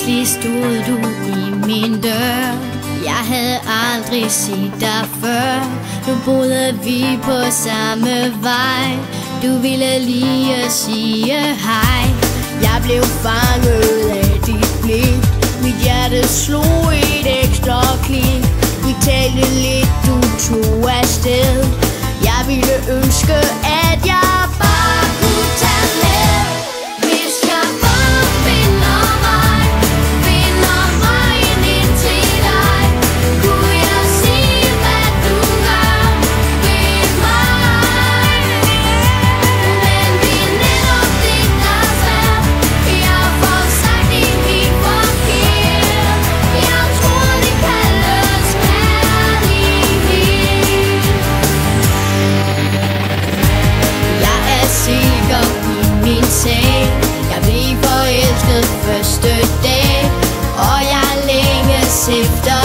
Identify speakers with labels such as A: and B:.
A: Pludselig stod du i min dør. Jeg havde aldrig set dig før. Nu boede vi på samme vej. Du ville lige sige hej.
B: Jeg blev fanget af dit blik. Mit hjerte slog et ekstra klik. Vi talte lidt, du tog afsted. dag. Jeg blev forelsket første dag Og jeg længes efter